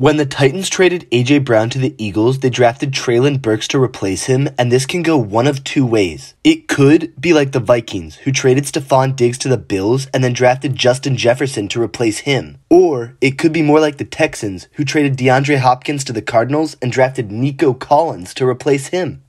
When the Titans traded A.J. Brown to the Eagles, they drafted Treylon Burks to replace him, and this can go one of two ways. It could be like the Vikings, who traded Stefon Diggs to the Bills and then drafted Justin Jefferson to replace him. Or it could be more like the Texans, who traded DeAndre Hopkins to the Cardinals and drafted Nico Collins to replace him.